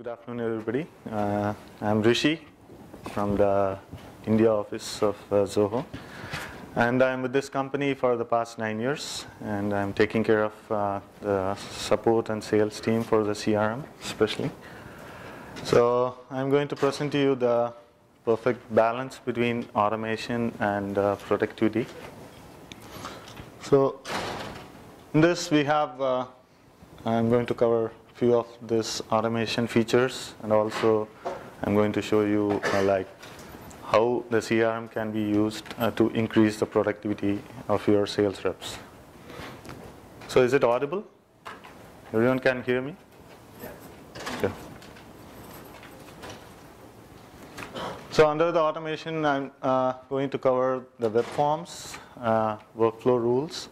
Good afternoon, everybody. Uh, I'm Rishi from the India office of uh, Zoho. And I'm with this company for the past nine years, and I'm taking care of uh, the support and sales team for the CRM, especially. So I'm going to present to you the perfect balance between automation and uh, productivity. So in this, we have, uh, I'm going to cover few of this automation features, and also I'm going to show you uh, like how the CRM can be used uh, to increase the productivity of your sales reps. So is it audible? Everyone can hear me? Yeah. So under the automation, I'm uh, going to cover the web forms, uh, workflow rules,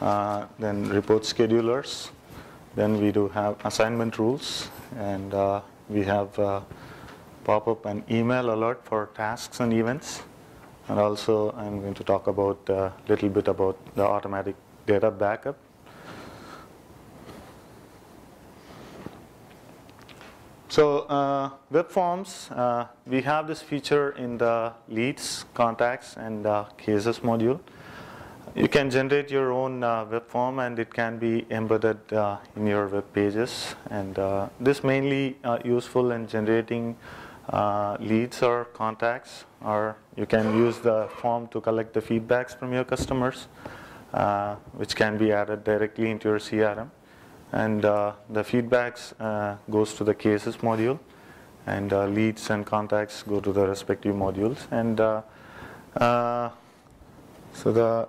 uh, then report schedulers, then we do have assignment rules, and uh, we have uh, pop-up and email alert for tasks and events. And also I'm going to talk about a little bit about the automatic data backup. So uh, web forms, uh, we have this feature in the leads, contacts, and uh, cases module. You can generate your own uh, web form and it can be embedded uh, in your web pages. And uh, this mainly useful in generating leads or contacts, or you can use the form to collect the feedbacks from your customers, which can be added directly into your CRM and uh, the feedbacks uh, goes to the cases module and uh, leads and contacts go to the respective modules and uh, uh, so the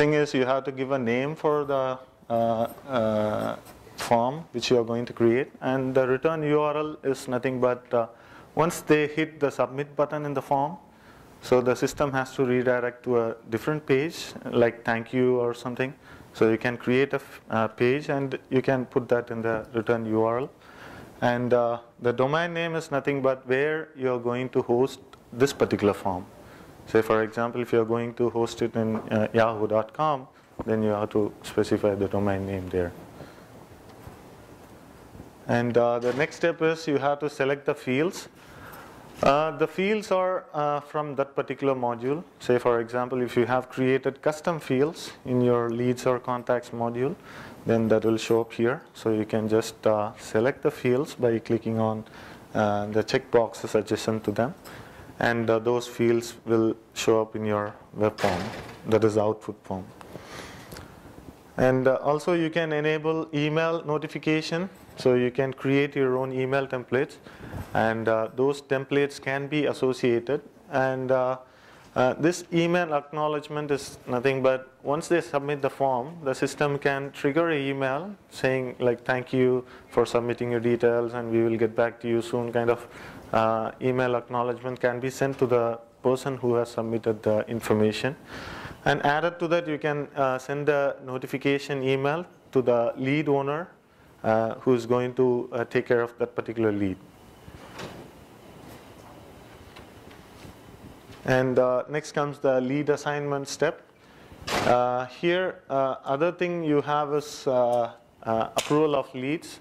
thing is you have to give a name for the uh, form which you are going to create and the return URL is nothing but once they hit the submit button in the form so the system has to redirect to a different page like thank you or something so you can create a uh, page and you can put that in the return URL. And uh, the domain name is nothing but where you're going to host this particular form. Say for example, if you're going to host it in uh, yahoo.com, then you have to specify the domain name there. And uh, the next step is you have to select the fields. Uh, the fields are uh, from that particular module. Say for example, if you have created custom fields in your leads or contacts module, then that will show up here. So you can just uh, select the fields by clicking on uh, the checkboxes adjacent to them. And uh, those fields will show up in your web form, that is output form. And also you can enable email notification. So you can create your own email templates. And uh, those templates can be associated. And uh, uh, this email acknowledgement is nothing but once they submit the form, the system can trigger an email saying like thank you for submitting your details and we will get back to you soon kind of uh, email acknowledgement can be sent to the person who has submitted the information. And added to that you can uh, send a notification email to the lead owner uh, who is going to uh, take care of that particular lead. And uh, next comes the lead assignment step. Uh, here, other thing you have is approval of leads.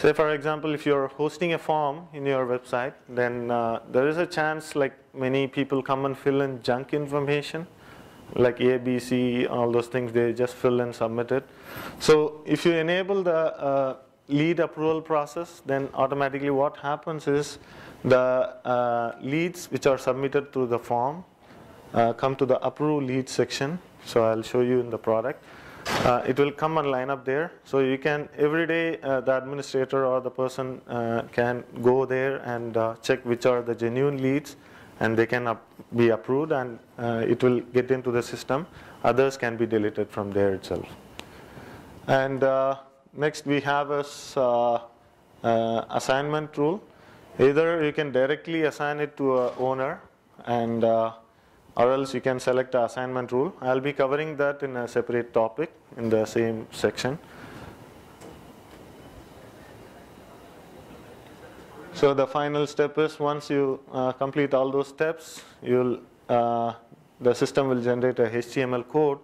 Say for example, if you're hosting a form in your website, then there is a chance like many people come and fill in junk information like A, B, C, all those things, they just fill and submit it. So if you enable the uh, lead approval process, then automatically what happens is the uh, leads which are submitted through the form uh, come to the approve lead section. So I'll show you in the product. Uh, it will come and line up there. So you can, every day uh, the administrator or the person uh, can go there and check which are the genuine leads and they can up, be approved and uh, it will get into the system. Others can be deleted from there itself. And uh, next we have a uh, uh, assignment rule. Either you can directly assign it to a owner and uh, or else you can select assignment rule. I'll be covering that in a separate topic in the same section. So the final step is once you uh, complete all those steps, you'll uh, the system will generate a HTML code.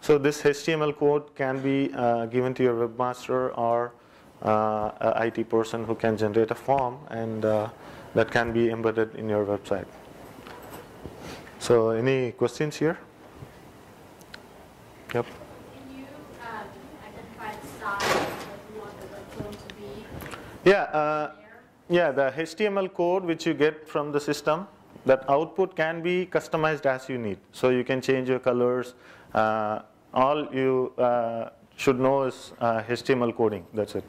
So this HTML code can be uh, given to your webmaster or uh, IT person who can generate a form and uh, that can be embedded in your website. So any questions here? Yep. You um, identify the size that you want the web form to be Yeah, uh, yeah, the HTML code which you get from the system, that output can be customized as you need. So you can change your colors. Uh, all you uh, should know is uh, HTML coding. That's it.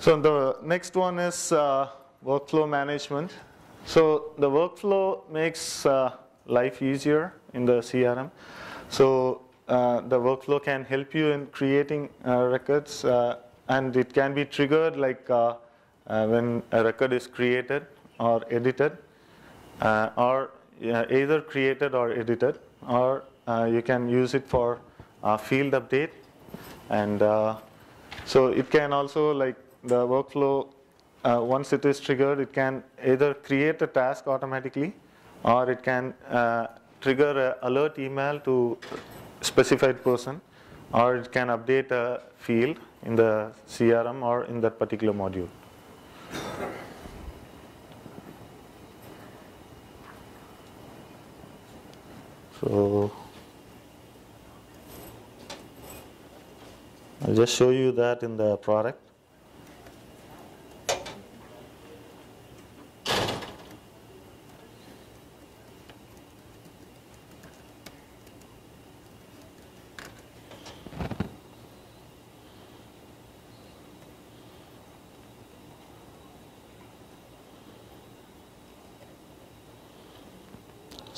So the next one is uh, workflow management. So the workflow makes uh, life easier in the CRM. So uh, the workflow can help you in creating uh, records uh, and it can be triggered like uh, uh, when a record is created or edited or either created or edited or you can use it for field update and so it can also like the workflow uh, once it is triggered it can either create a task automatically or it can uh, trigger a alert email to specified person or it can update a field in the CRM or in that particular module. So I'll just show you that in the product.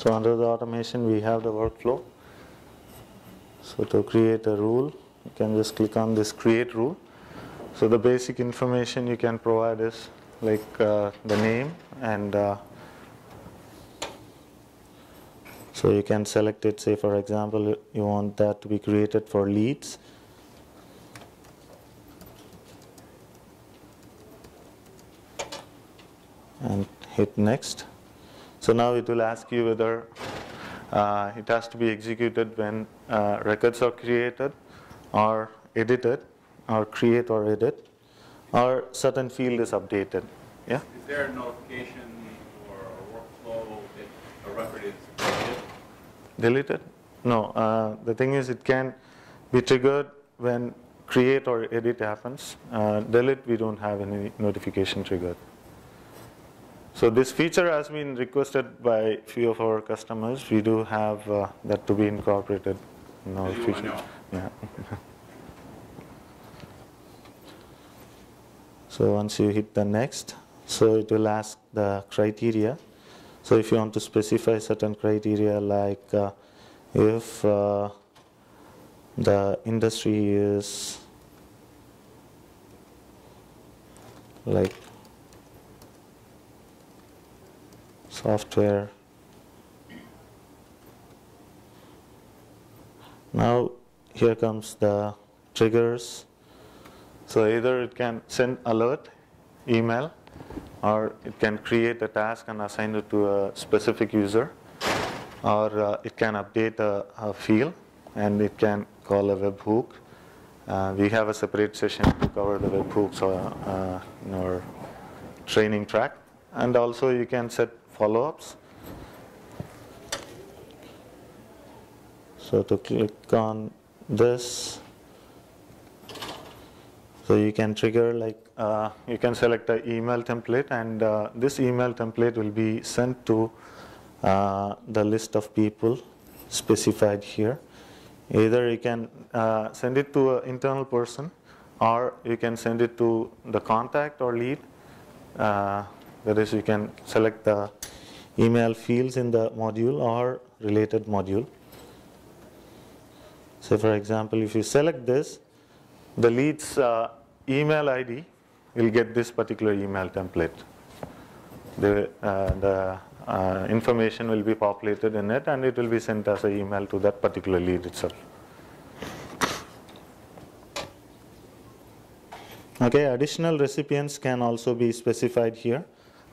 So under the automation we have the workflow. So to create a rule, you can just click on this create rule. So the basic information you can provide is like uh, the name and uh, so you can select it say for example you want that to be created for leads. And hit next. So now it will ask you whether uh, it has to be executed when uh, records are created or edited or create or edit or certain field is updated. Yeah? Is there a notification or a workflow that a record is deleted? Deleted? No. Uh, the thing is it can be triggered when create or edit happens. Uh, delete we don't have any notification triggered. So this feature has been requested by few of our customers. We do have uh, that to be incorporated in our feature. Yeah. so once you hit the next, so it will ask the criteria. So if you want to specify certain criteria like uh, if uh, the industry is like software. Now here comes the triggers. So either it can send alert email or it can create a task and assign it to a specific user or uh, it can update a, a field and it can call a webhook uh, we have a separate session to cover the webhooks uh, uh, in our training track. And also you can set follow-ups. So to click on this so you can trigger like uh, you can select an email template and uh, this email template will be sent to uh, the list of people specified here. Either you can uh, send it to an internal person or you can send it to the contact or lead uh, that is you can select the email fields in the module or related module so for example if you select this the lead's uh, email ID will get this particular email template. The, uh, the uh, information will be populated in it and it will be sent as an email to that particular lead itself. Okay, additional recipients can also be specified here,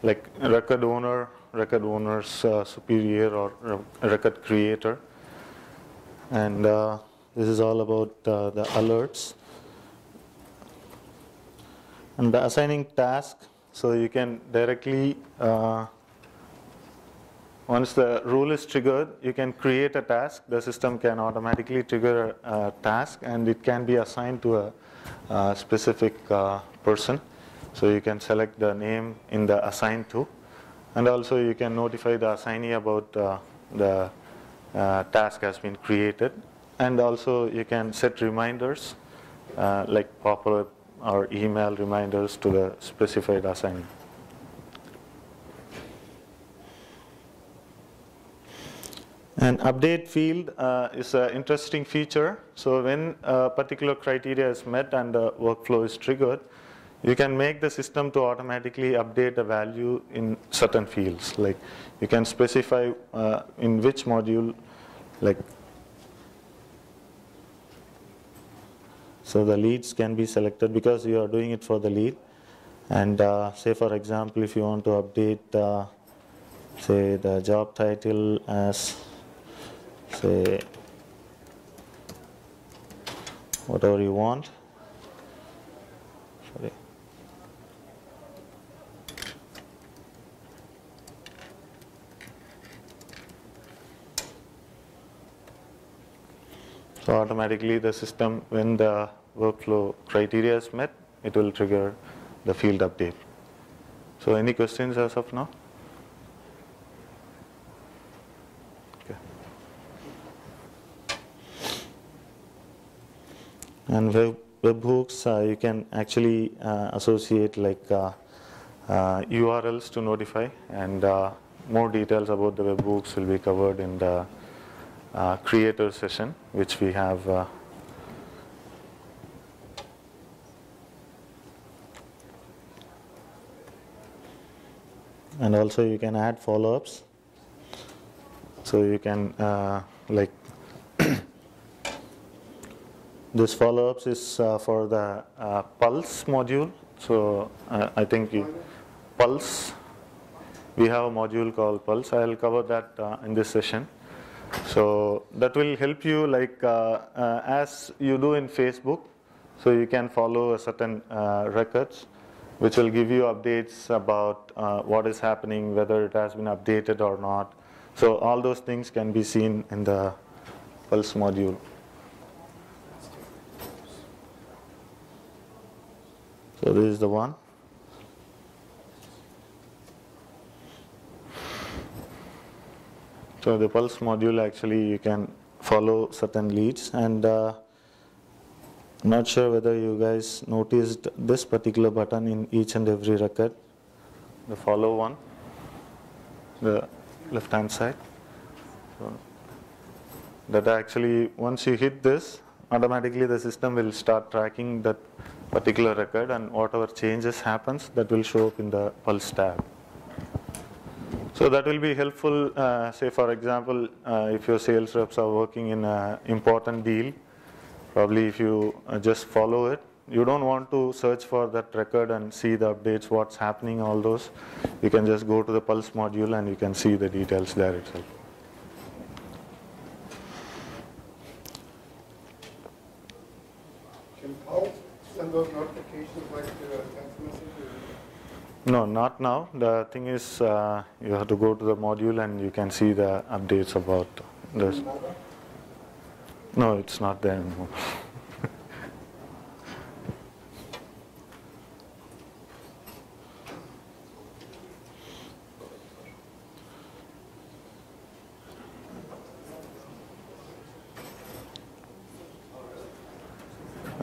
like record owner, record owner's uh, superior or record creator. And uh, this is all about uh, the alerts. And the assigning task, so you can directly, uh, once the rule is triggered, you can create a task. The system can automatically trigger a, task and it can be assigned to a, a specific uh, person. So you can select the name in the assigned to. And also you can notify the assignee about uh, the uh, task has been created. And also you can set reminders uh, like pop-up or email reminders to the specified assignee. An update field uh, is an interesting feature. So when a particular criteria is met and the workflow is triggered, you can make the system to automatically update a value in certain fields. Like you can specify uh, in which module, like so the leads can be selected because you are doing it for the lead. And uh, say for example, if you want to update, uh, say the job title as say whatever you want. So automatically the system, when the workflow criteria is met, it will trigger the field update. So any questions as of now? Okay. And web, webhooks, uh, you can actually uh, associate like uh, URLs to notify and uh, more details about the webhooks will be covered in the uh, creator session, which we have uh, and also you can add follow-ups. So you can uh, like this follow-ups is uh, for the uh, pulse module. So uh, I think you, pulse. We have a module called pulse. I'll cover that uh, in this session. So that will help you like uh, uh, as you do in Facebook. So you can follow a certain uh, records which will give you updates about uh, what is happening, whether it has been updated or not. So all those things can be seen in the Pulse module. So this is the one. So the Pulse module actually you can follow certain leads and uh, not sure whether you guys noticed this particular button in each and every record, the follow one, the left hand side. So that actually once you hit this, automatically the system will start tracking that particular record and whatever changes happens that will show up in the Pulse tab. So that will be helpful, uh, say for example, uh, if your sales reps are working in an important deal, probably if you uh, just follow it, you don't want to search for that record and see the updates, what's happening, all those. You can just go to the Pulse module and you can see the details there itself. Can Pulse send those notifications like to a text message? No, not now. The thing is, uh, you have to go to the module and you can see the updates about this. No, it's not there anymore.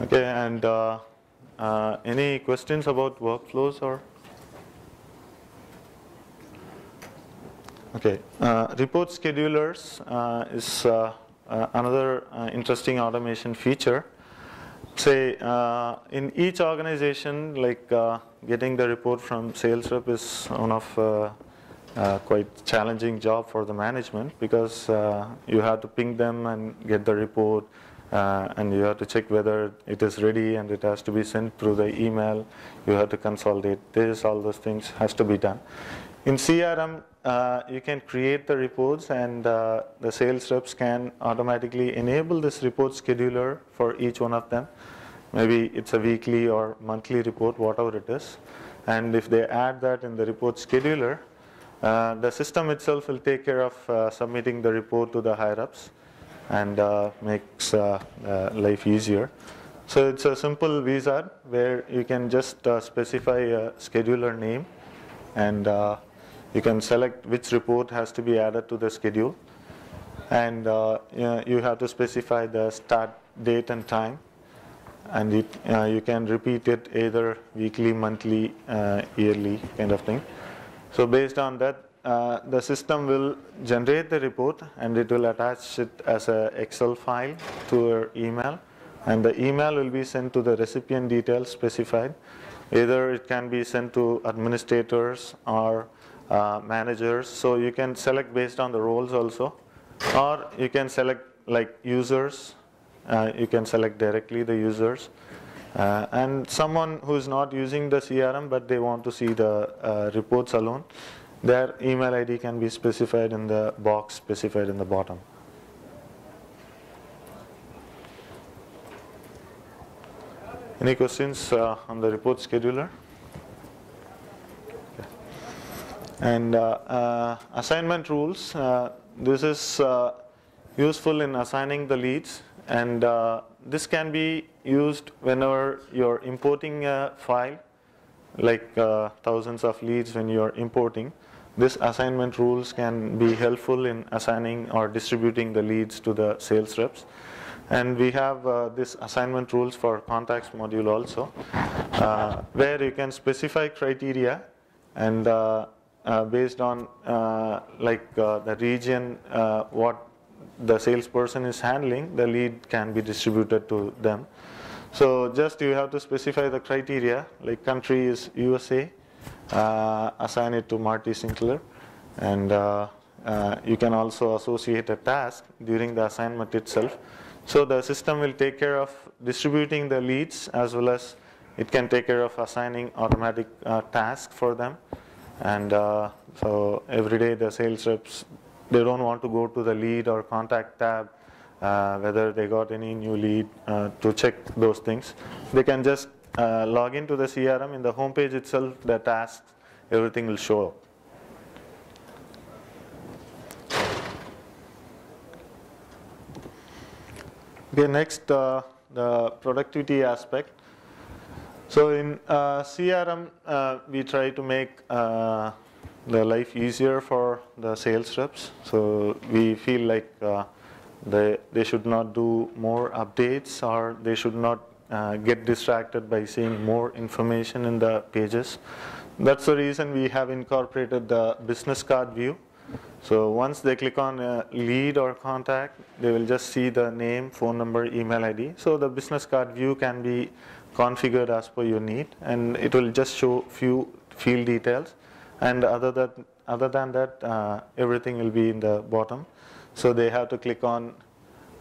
okay, and uh, uh, any questions about workflows or? Okay, uh, report schedulers uh, is uh, uh, another uh, interesting automation feature. Say uh, in each organization, like getting the report from sales rep is one of quite challenging job for the management because you have to ping them and get the report and you have to check whether it is ready and it has to be sent through the email. You have to consolidate this, all those things has to be done. In CRM, uh, you can create the reports and uh, the sales reps can automatically enable this report scheduler for each one of them maybe it's a weekly or monthly report, whatever it is. And if they add that in the report scheduler, uh, the system itself will take care of uh, submitting the report to the higher ups and uh, makes life easier. So it's a simple wizard where you can just specify a scheduler name and you can select which report has to be added to the schedule and uh, you, have to specify the start date and time and it, uh, you can repeat it either weekly, monthly, uh, yearly kind of thing. So based on that, uh, the system will generate the report and it will attach it as a Excel file to your email and the email will be sent to the recipient details specified. Either it can be sent to administrators or uh, managers. So you can select based on the roles also or you can select like users. Uh, you can select directly the users. Uh, and someone who is not using the CRM but they want to see the uh, reports alone, their email ID can be specified in the box specified in the bottom. Any questions uh, on the report scheduler? Okay. And uh, uh, assignment rules. uh, this is useful in assigning the leads, and this can be used whenever you're importing a file, like uh, thousands of leads when you're importing. This assignment rules can be helpful in assigning or distributing the leads to the sales reps. And we have uh, this assignment rules for contacts module also, uh, where you can specify criteria and based on uh, like uh, the region, uh, what the salesperson is handling, the lead can be distributed to them. So just you have to specify the criteria, like country is USA, uh, assign it to Marty Sinclair, and uh, uh, you can also associate a task during the assignment itself. So the system will take care of distributing the leads as well as it can take care of assigning automatic uh, tasks for them. And uh, so every day the sales reps, they don't want to go to the lead or contact tab, uh, whether they got any new lead uh, to check those things. They can just uh, log into the CRM in the homepage itself, the tasks, everything will show up. Okay, next uh, the productivity aspect. So in uh, CRM, uh, we try to make uh, the life easier for the sales reps. So we feel like uh, they, they should not do more updates or they should not uh, get distracted by seeing more information in the pages. That's the reason we have incorporated the business card view. So once they click on a lead or contact, they will just see the name, phone number, email ID. So the business card view can be configured as per your need and it will just show few field details and other than, other than that uh, everything will be in the bottom. So they have to click on,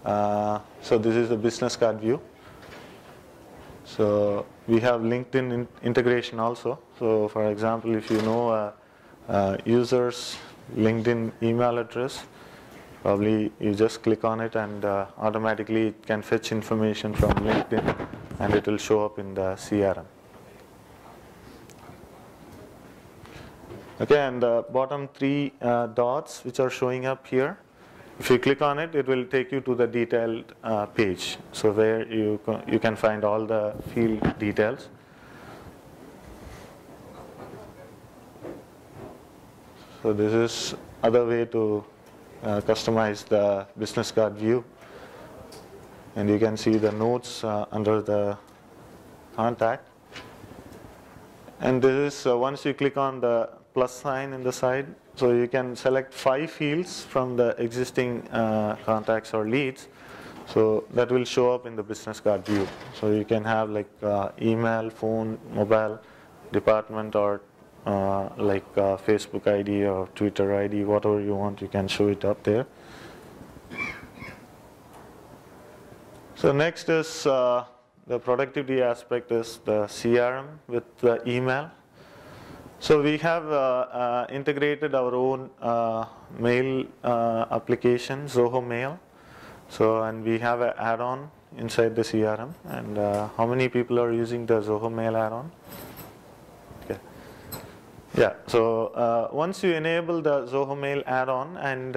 uh, so this is the business card view. So we have LinkedIn in integration also. So for example, if you know uh, uh, users LinkedIn email address, probably you just click on it and uh, automatically it can fetch information from LinkedIn and it will show up in the CRM. Okay, and the bottom three uh, dots which are showing up here, if you click on it, it will take you to the detailed uh, page. So where you, you can find all the field details. So this is other way to uh, customize the business card view. And you can see the notes uh, under the contact. And this is uh, once you click on the plus sign in the side, so you can select five fields from the existing uh, contacts or leads. So that will show up in the business card view. So you can have like uh, email, phone, mobile, department, or uh, like uh, Facebook ID or Twitter ID, whatever you want, you can show it up there. So next is uh, the productivity aspect is the CRM with the email. So we have uh, uh, integrated our own uh, mail uh, application, Zoho Mail. So and we have an add-on inside the CRM and uh, how many people are using the Zoho Mail add-on. Okay. Yeah, so once you enable the Zoho Mail add-on and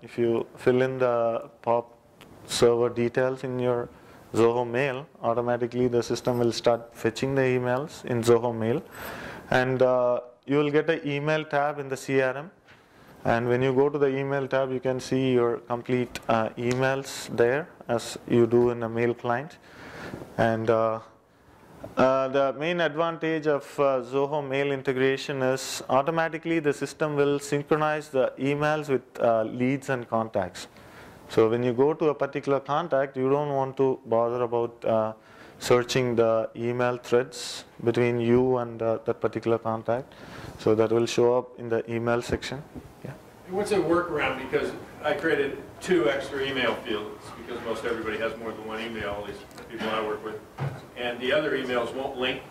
if you fill in the POP server details in your Zoho Mail, automatically the system will start fetching the emails in Zoho Mail and uh, you will get an email tab in the CRM and when you go to the email tab, you can see your complete uh, emails there as you do in a mail client. And uh, uh, the main advantage of uh, Zoho mail integration is automatically the system will synchronize the emails with uh, leads and contacts. So when you go to a particular contact, you don't want to bother about uh, searching the email threads between you and uh, that particular contact. So that will show up in the email section. Yeah. What's a workaround, because I created two extra email fields, because most everybody has more than one email, at least the people I work with, and the other emails won't link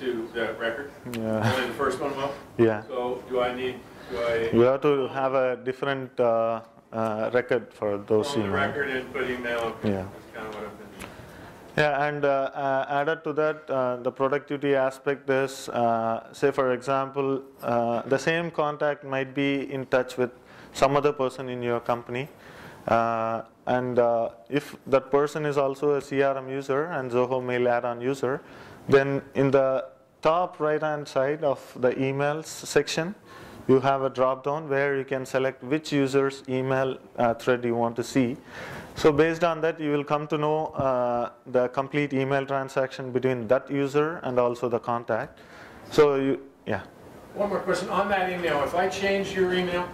to the record, Yeah. only the first one will. Yeah. So do I need, do I You have to have a different uh, uh, record for those emails. record and put email? Yeah. Kind of what I've been doing. Yeah, and uh, uh, added to that, uh, the productivity aspect is, uh, say for example, uh, the same contact might be in touch with some other person in your company. Uh, and uh, if that person is also a CRM user and Zoho Mail add-on user, then in the top right-hand side of the emails section, you have a drop down where you can select which user's email uh, thread you want to see. So based on that, you will come to know uh, the complete email transaction between that user and also the contact. So you, yeah, One more question, on that email, if I change your email,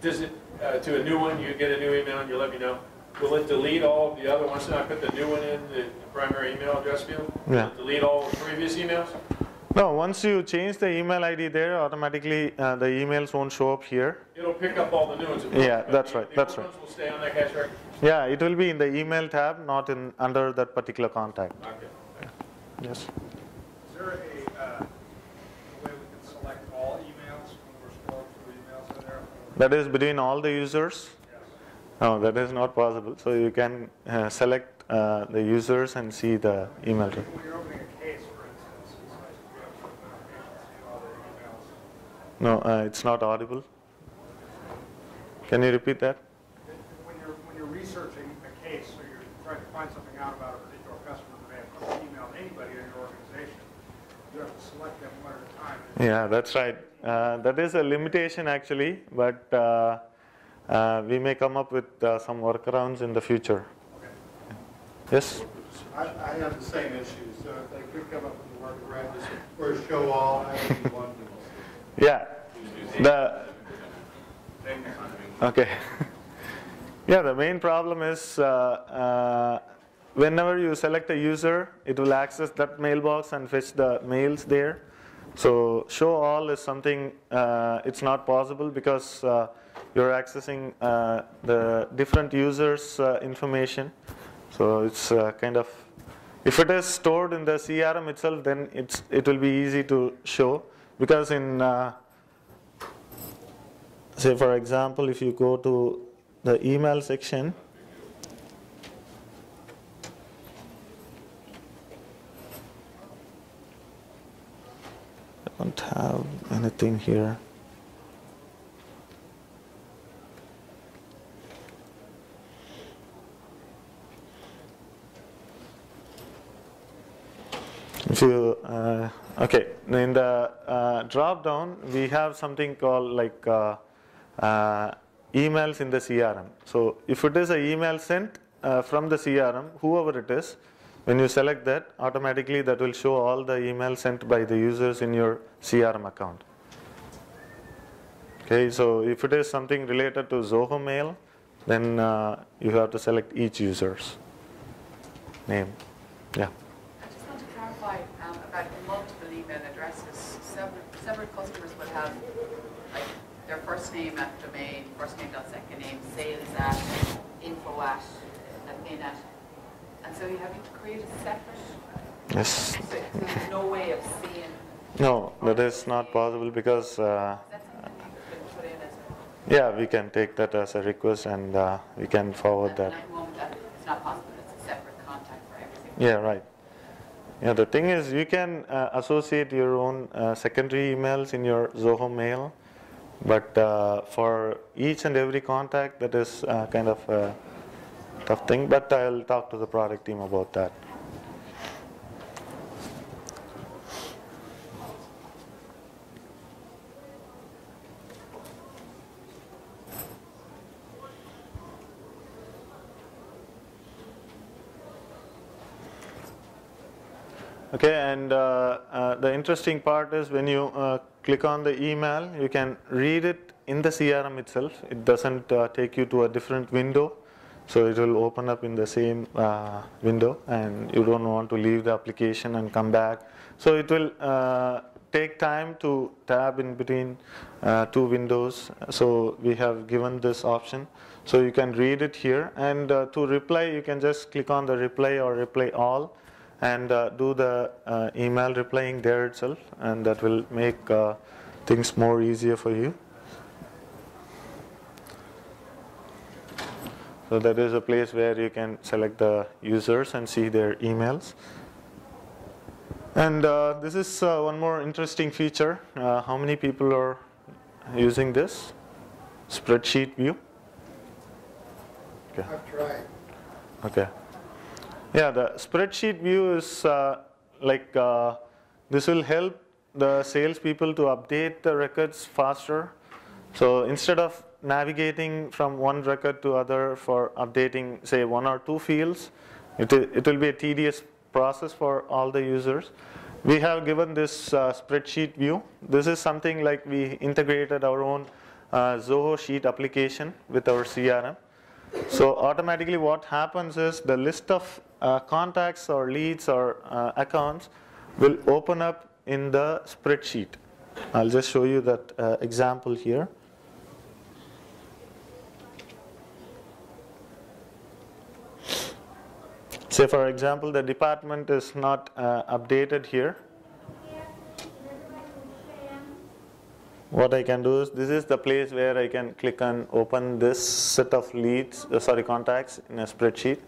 does it, uh, to a new one, you get a new email and you let me know? Will it delete all of the other ones, and I put the new one in the primary email address field? Will Yeah. it delete all the previous emails? No, once you change the email ID there, automatically uh, the emails won't show up here. It'll pick up all the new ones. Yeah, but that's the- right, the that's old right. ones will stay on that cache record? Yeah, it will be in the email tab, not in under that particular contact. Okay. Yes. Is there a, uh, a way we can select all emails when we're scrolling through emails in there? That is between all the users. Yes. No, that is not possible. So you can uh, select uh, the users and see the email. When you're opening a case, for instance, it's nice to be able to open a page and see all the emails. No, uh, it's not audible. Can you repeat that? When you're, when you're researching a case, so you're trying to find something out about a particular customer that may have emailed anybody in your organization, you have to select them one at a time. Yeah, that's right. Uh, that is a limitation actually, but uh, uh, we may come up with uh, some workarounds in the future. Yes? I, I have the same issues, so if they could come up with a workaround, just or show all, I would be wonderful. Yeah. The okay. yeah, the main problem is uh, uh, whenever you select a user, it will access that mailbox and fetch the mails there. So show all is something uh, it's not possible because uh, you're accessing uh, the different users' uh, information. So it's kind of if it is stored in the CRM itself, then it's it will be easy to show because in uh, say for example, if you go to the email section, I don't have anything here. You, uh, okay, in the uh, drop down, we have something called like uh, uh, emails in the CRM. So if it is an email sent uh, from the CRM, whoever it is, when you select that, automatically that will show all the emails sent by the users in your CRM account. Okay, so if it is something related to Zoho Mail, then uh, you have to select each user's name. Yeah. I just want to clarify um, about multiple email addresses. Several, several customers will have like their first name at domain, first name dot second name, sales at, info at, and min at. And so you're having to create a separate, Yes. so there's no way of seeing, No, that is not possible because, uh, that you can put in as a, yeah, we can take that as a request and uh, we can forward and that. at the moment that it's not possible, it's a separate contact. Yeah, right. Yeah, the thing is, you can uh, associate your own uh, secondary emails in your Zoho mail, but uh, for each and every contact, that is uh, kind of a tough thing. But I'll talk to the product team about that. Okay, and uh, uh, the interesting part is when you uh, click on the email, you can read it in the CRM itself. It doesn't uh, take you to a different window, so it will open up in the same uh, window, and you don't want to leave the application and come back. So it will uh, take time to tab in between two windows. So we have given this option. So you can read it here, and to reply, you can just click on the reply or reply all and uh, do the uh, email replying there itself and that will make uh, things more easier for you. So that is a place where you can select the users and see their emails. And uh, this is uh, one more interesting feature. Uh, how many people are using this? Spreadsheet view? Okay. I've tried. Okay. Yeah, the spreadsheet view is uh, like uh, this will help the salespeople to update the records faster. So instead of navigating from one record to other for updating, say, one or two fields, it, it will be a tedious process for all the users. We have given this uh, spreadsheet view. This is something like we integrated our own uh, Zoho Sheet application with our CRM. So automatically what happens is the list of uh, contacts or leads or uh, accounts will open up in the spreadsheet. I'll just show you that uh, example here. Say for example the department is not uh, updated here. What I can do is this is the place where I can click on open this set of leads, uh, sorry, contacts in a spreadsheet.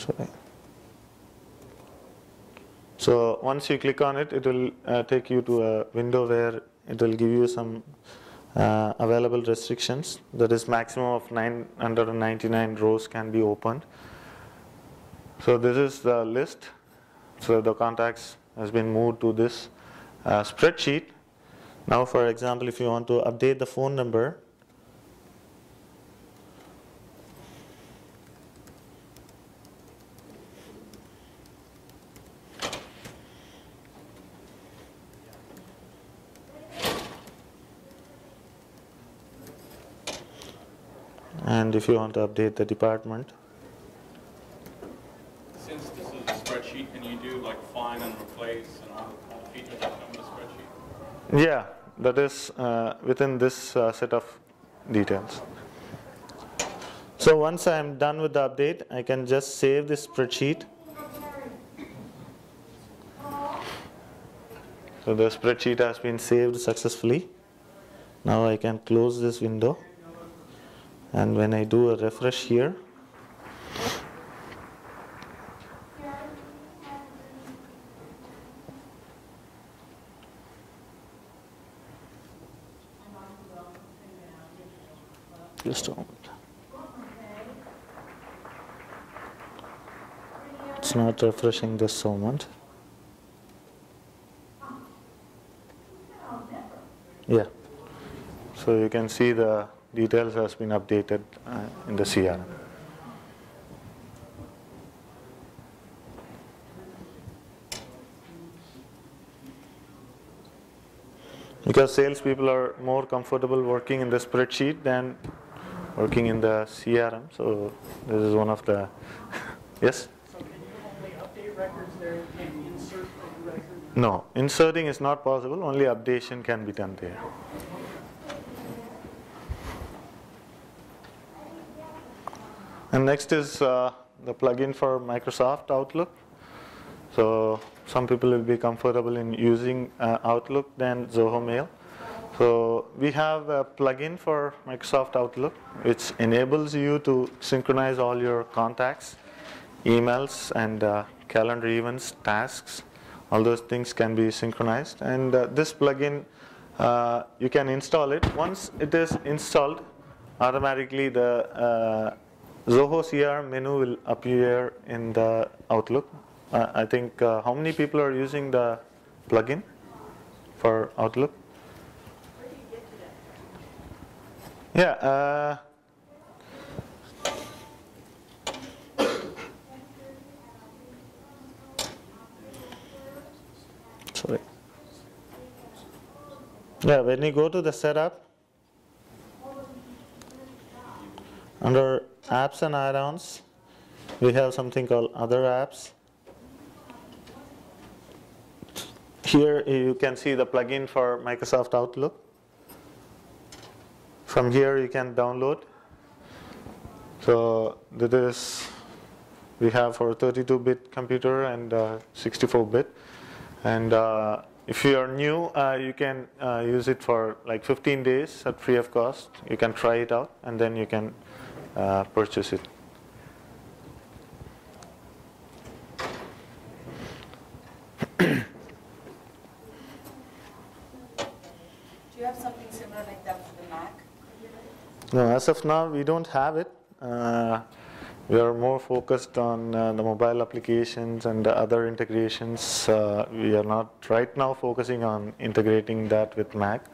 Sorry. So once you click on it, it will uh, take you to a window where it will give you some uh, available restrictions. That is maximum of 999 rows can be opened. So this is the list. So the contacts has been moved to this uh, spreadsheet. Now for example, if you want to update the phone number, and if you want to update the department, Since this is a spreadsheet, can you do like find and replace and all the features that come with a spreadsheet? Yeah, that is uh, within this uh, set of details. So once I am done with the update, I can just save this spreadsheet. So the spreadsheet has been saved successfully. Now I can close this window. And when I do a refresh here, just a moment. It's not refreshing this moment. Yeah. So you can see the details has been updated uh, in the CRM. Because salespeople are more comfortable working in the spreadsheet than working in the CRM. So this is one of the yes. So can you only update records there, you can't insert a record? No, inserting is not possible. Only updation can be done there. And next is uh, the plugin for Microsoft Outlook. So Some people will be comfortable in using uh, Outlook than Zoho Mail. So we have a plugin for Microsoft Outlook which enables you to synchronize all your contacts, emails, and uh, calendar events, tasks. All those things can be synchronized. And uh, this plugin, uh, you can install it. Once it is installed, automatically the uh, Zoho CRM menu will appear in the Outlook. Uh, I think uh, how many people are using the plugin for Outlook? Yeah. Uh, sorry. Yeah, when you go to the setup, under apps and add-ons, we have something called other apps. Here you can see the plugin for Microsoft Outlook. From here you can download. So this is we have for 32-bit computer and 64-bit. And uh, if you are new, uh, you can uh, use it for like 15 days at free of cost. You can try it out and then you can uh, purchase it. Do you have something similar like that for the Mac? No, as of now, we don't have it. Uh, we are more focused on uh, the mobile applications and the other integrations. Uh, we are not right now focusing on integrating that with Mac.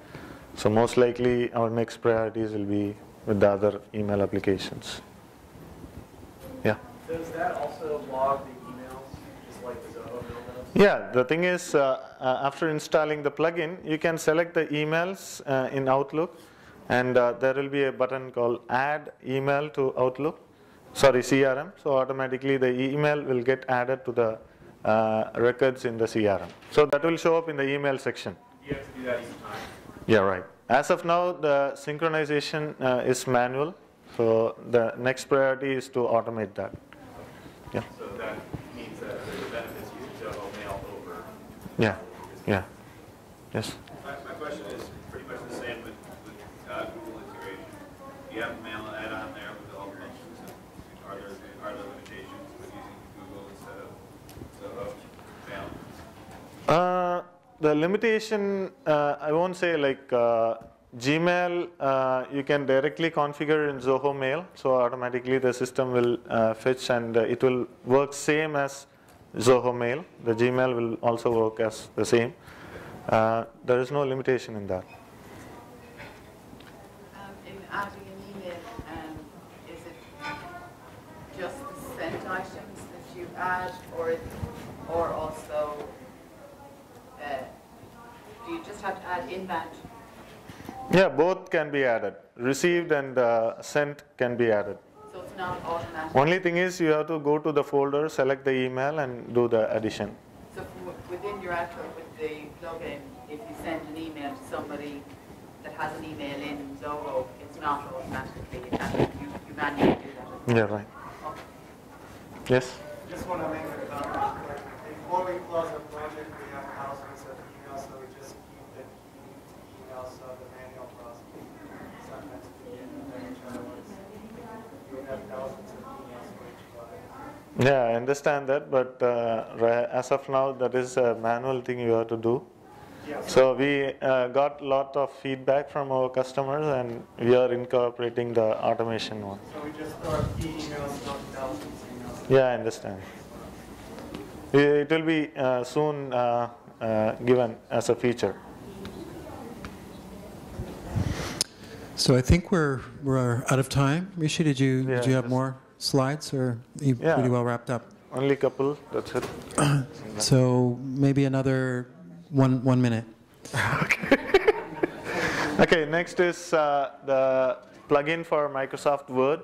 So most likely our next priorities will be with the other email applications. Yeah. Does that also log the emails, just like the Zoho? Yeah, the thing is, uh, uh, after installing the plugin, you can select the emails uh, in Outlook, and uh, there will be a button called Add Email to Outlook, sorry, CRM. So automatically the email will get added to the uh, records in the CRM. So that will show up in the email section. You have to do that each time. Yeah, right. As of now, the synchronization uh, is manual, so the next priority is to automate that. Yeah. So that means that there's benefits you Zoho mail over. Yeah, yeah, yes. My, my question is pretty much the same with, with uh, Google integration. You have mail add-on there with all the functions. Are there, are there limitations with using Google instead of Zoho mail? Uh, the limitation, uh, I won't say like uh, Gmail, uh, you can directly configure in Zoho Mail, so automatically the system will uh, fetch and uh, it will work same as Zoho Mail. The Gmail will also work as the same. Uh, there is no limitation in that. Um, um, just the items that you add, or, or also, uh, do you just have to add inbound? Yeah, both can be added. Received and uh, sent can be added. So it's not automatic? Only thing is you have to go to the folder, select the email and do the addition. So within your Outlook with the plugin, if you send an email to somebody that has an email in Zoho, it's not automatically, it you, you manually do that? Yeah, right. Yes? Just want to make a comment. Before we close the project, we have thousands of emails, so we just keep the key emails, so the manual process sometimes we get in there, each other ones. You have thousands of emails for each client. Yeah, I understand that, but uh, as of now, that is a manual thing you have to do. Yes. So we uh, got a lot of feedback from our customers, and we are incorporating the automation one. So we just store key emails, not thousands of emails. Yeah, I understand. It will be uh, soon uh, uh, given as a feature. So I think we're, we're out of time. Rishi, did you, Yeah, did you have more slides or you Yeah. pretty well wrapped up? Only a couple, that's it. So maybe another one, one minute. Okay, next is uh, the plugin for Microsoft Word.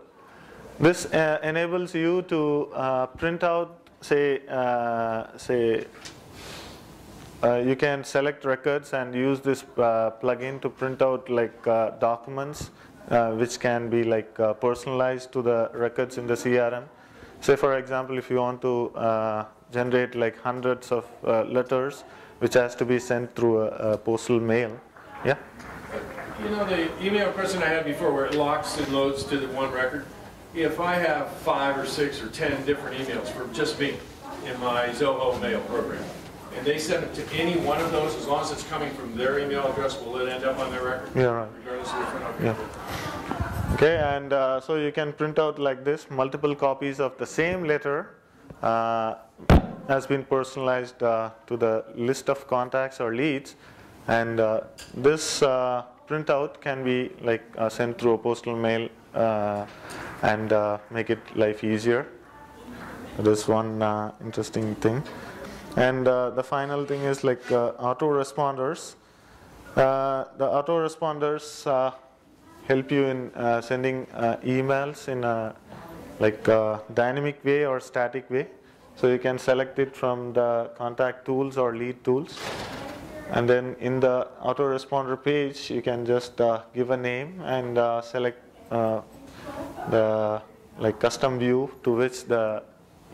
This uh, enables you to uh, print out, say, uh, say, uh, you can select records and use this uh, plugin to print out like uh, documents, uh, which can be like uh, personalized to the records in the CRM. Say, for example, if you want to uh, generate like hundreds of uh, letters which has to be sent through a, a postal mail. Yeah? You know, the email question I had before where it locks and loads to the one record, if I have five or six or 10 different emails for just me in my Zoho mail program, and they send it to any one of those, as long as it's coming from their email address, will it end up on their record? Yeah, right. Regardless of? Okay. Yeah. Okay, and uh, so you can print out like this multiple copies of the same letter uh, has been personalized uh, to the list of contacts or leads, and uh, this uh, printout can be like uh, sent through a postal mail uh, and uh, make it life easier. This one interesting thing, and uh, the final thing is like uh, autoresponders. Uh, the autoresponders uh, help you in uh, sending uh, emails in a like uh, dynamic way or static way. So you can select it from the contact tools or lead tools. And then in the autoresponder page, you can just give a name and select the like custom view to which the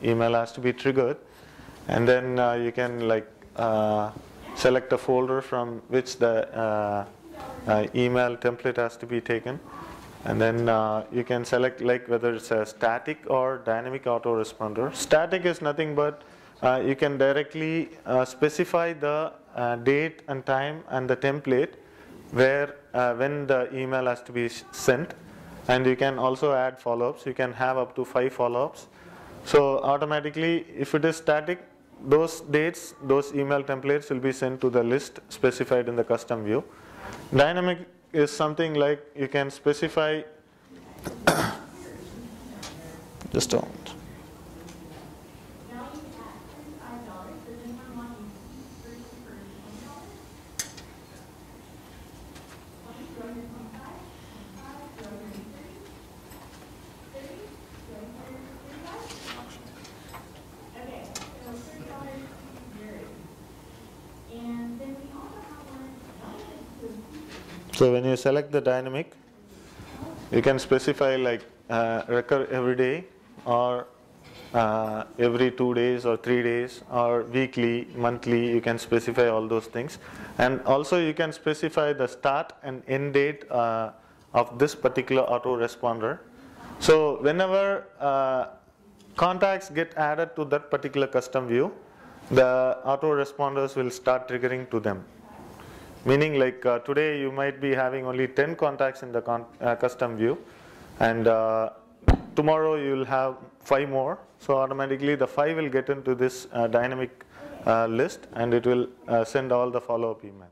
email has to be triggered. And then uh, you can like uh, select a folder from which the uh, uh, email template has to be taken. And then uh, you can select like whether it's a static or dynamic autoresponder. Static is nothing but uh, you can directly specify the date and time and the template where when the email has to be sent. And you can also add follow-ups. You can have up to five follow-ups. So automatically, if it is static, those dates, those email templates will be sent to the list specified in the custom view. Dynamic is something like you can specify just a So when you select the dynamic, you can specify like uh, recur every day or uh, every two days or three days or weekly, monthly, you can specify all those things. And also you can specify the start and end date uh, of this particular autoresponder. So whenever uh, contacts get added to that particular custom view, the autoresponders will start triggering to them. Meaning like uh, today you might be having only 10 contacts in the con- uh, custom view and uh, tomorrow you will have 5 more. So automatically the 5 will get into this uh, dynamic uh, list and it will send all the follow-up email.